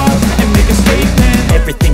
up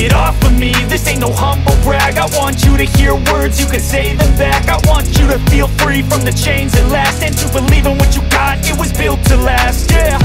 Get off of me, this ain't no humble brag. I want you to hear words, you can say them back. I want you to feel free from the chains that last. And to believe in what you got, it was built to last, yeah.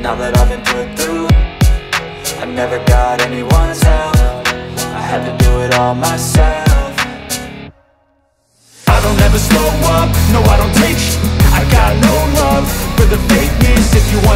Now that I've been put through I never got anyone's help. I had to do it all myself. I don't ever slow up, no I don't take sh I got no love for the fakeness. If you wanna